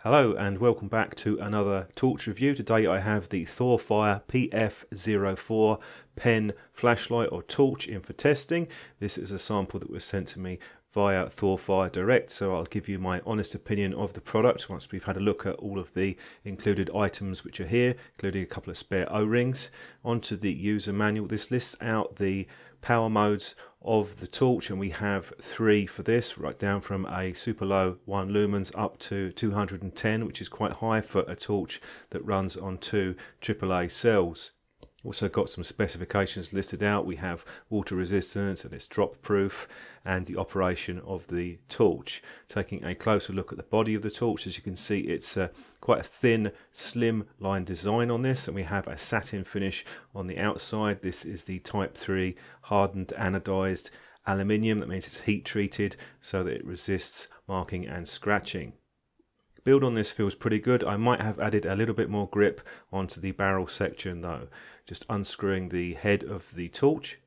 Hello and welcome back to another torch review. Today I have the Thorfire PF04 pen flashlight or torch in for testing. This is a sample that was sent to me via Thorfire Direct so I'll give you my honest opinion of the product once we've had a look at all of the included items which are here including a couple of spare o-rings. Onto the user manual. This lists out the power modes of the torch and we have three for this right down from a super low 1 lumens up to 210 which is quite high for a torch that runs on two AAA cells. Also got some specifications listed out. We have water resistance and it's drop proof and the operation of the torch. Taking a closer look at the body of the torch, as you can see it's uh, quite a thin, slim line design on this and we have a satin finish on the outside. This is the Type 3 hardened anodized aluminium. That means it's heat treated so that it resists marking and scratching build on this feels pretty good. I might have added a little bit more grip onto the barrel section though. Just unscrewing the head of the torch.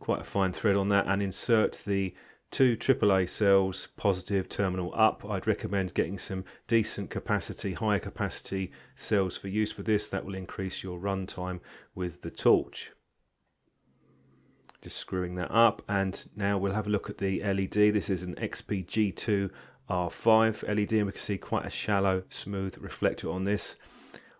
Quite a fine thread on that and insert the two AAA cells positive terminal up. I'd recommend getting some decent capacity, higher capacity cells for use with this. That will increase your runtime with the torch just screwing that up and now we'll have a look at the LED this is an XP-G2 R5 LED and we can see quite a shallow smooth reflector on this.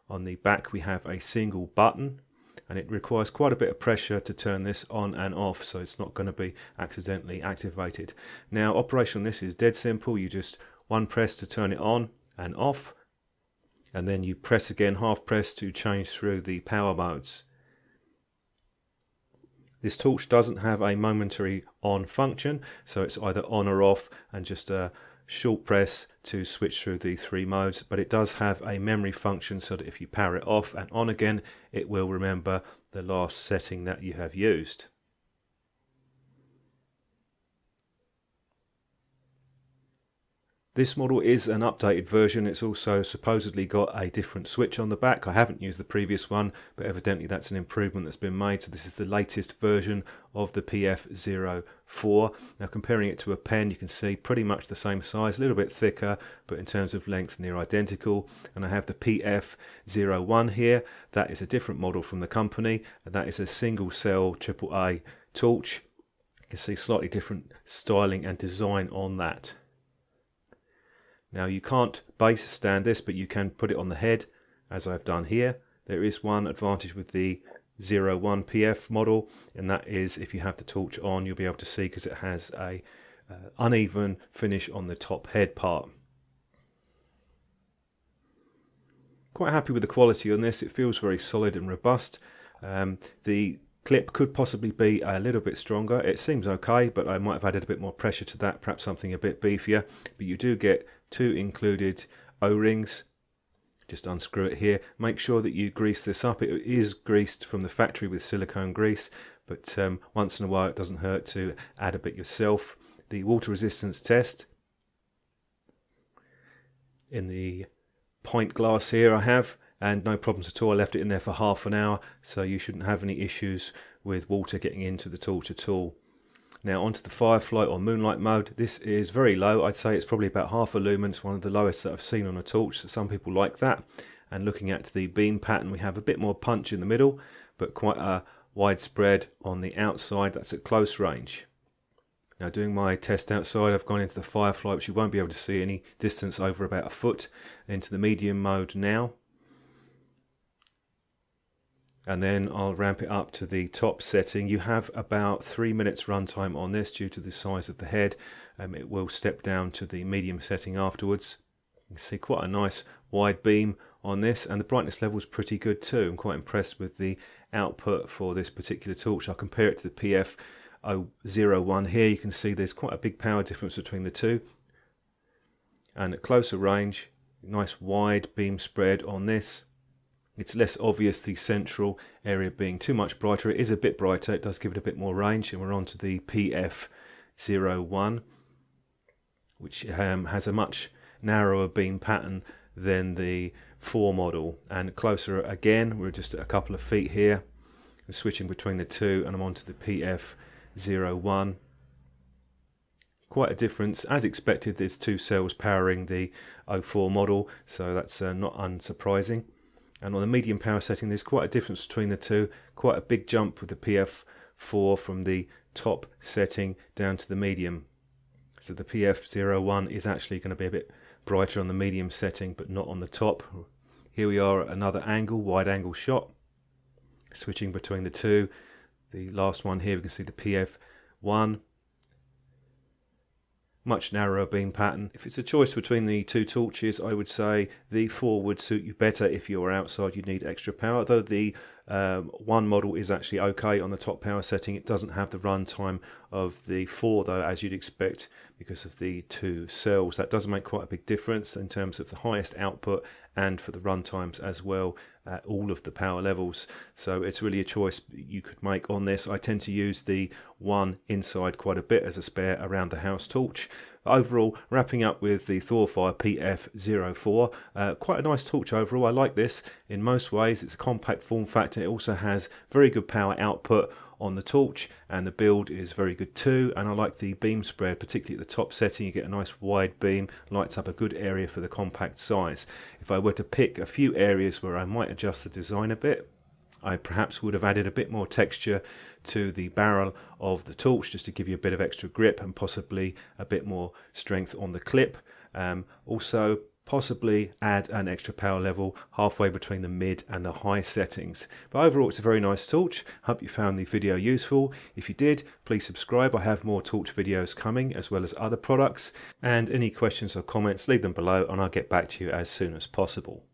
On the back we have a single button and it requires quite a bit of pressure to turn this on and off so it's not going to be accidentally activated. Now operation on this is dead simple you just one press to turn it on and off and then you press again half press to change through the power modes. This torch doesn't have a momentary on function so it's either on or off and just a short press to switch through the three modes but it does have a memory function so that if you power it off and on again it will remember the last setting that you have used. This model is an updated version. It's also supposedly got a different switch on the back. I haven't used the previous one, but evidently that's an improvement that's been made. So this is the latest version of the PF04. Now comparing it to a pen, you can see pretty much the same size, a little bit thicker, but in terms of length, near identical. And I have the PF01 here. That is a different model from the company, and that is a single cell AAA torch. You can see slightly different styling and design on that. Now you can't base stand this, but you can put it on the head, as I've done here. There is one advantage with the 01 PF model, and that is if you have the torch on, you'll be able to see because it has a uh, uneven finish on the top head part. Quite happy with the quality on this. It feels very solid and robust. Um, the clip could possibly be a little bit stronger. It seems okay, but I might have added a bit more pressure to that, perhaps something a bit beefier. But you do get two included O-rings. Just unscrew it here. Make sure that you grease this up. It is greased from the factory with silicone grease, but um, once in a while it doesn't hurt to add a bit yourself. The water resistance test in the pint glass here I have and no problems at all. I left it in there for half an hour, so you shouldn't have any issues with water getting into the torch at all. Now onto the Firefly or Moonlight mode. This is very low. I'd say it's probably about half a lumen. It's one of the lowest that I've seen on a torch. So some people like that. And looking at the beam pattern, we have a bit more punch in the middle, but quite a widespread on the outside. That's at close range. Now doing my test outside, I've gone into the Firefly, which you won't be able to see any distance over about a foot, into the medium mode now and then I'll ramp it up to the top setting. You have about three minutes runtime on this due to the size of the head. Um, it will step down to the medium setting afterwards. You can see quite a nice wide beam on this and the brightness level is pretty good too. I'm quite impressed with the output for this particular torch. I'll compare it to the PF 01 here. You can see there's quite a big power difference between the two. And at closer range, nice wide beam spread on this it's less obvious the central area being too much brighter. It is a bit brighter, it does give it a bit more range, and we're on to the PF01, which um, has a much narrower beam pattern than the 4 model. And closer again, we're just a couple of feet here. I'm switching between the two, and I'm on to the PF01. quite a difference. As expected, there's two cells powering the 04 model, so that's uh, not unsurprising. And on the medium power setting, there's quite a difference between the two. Quite a big jump with the PF4 from the top setting down to the medium. So the PF01 is actually going to be a bit brighter on the medium setting, but not on the top. Here we are at another angle, wide angle shot. Switching between the two. The last one here, we can see the PF1 much narrower beam pattern. If it's a choice between the two torches, I would say the 4 would suit you better if you're outside, you need extra power, though the um, one model is actually okay on the top power setting. It doesn't have the runtime of the 4 though, as you'd expect because of the two cells. That does make quite a big difference in terms of the highest output and for the run times as well at all of the power levels. So it's really a choice you could make on this. I tend to use the one inside quite a bit as a spare around the house torch. Overall, wrapping up with the Thorfire PF04, uh, quite a nice torch overall. I like this in most ways. It's a compact form factor. It also has very good power output on the torch and the build is very good too and I like the beam spread particularly at the top setting you get a nice wide beam lights up a good area for the compact size if I were to pick a few areas where I might adjust the design a bit I perhaps would have added a bit more texture to the barrel of the torch just to give you a bit of extra grip and possibly a bit more strength on the clip. Um, also, possibly add an extra power level halfway between the mid and the high settings. But overall it's a very nice torch. Hope you found the video useful. If you did, please subscribe. I have more torch videos coming as well as other products. And any questions or comments, leave them below and I'll get back to you as soon as possible.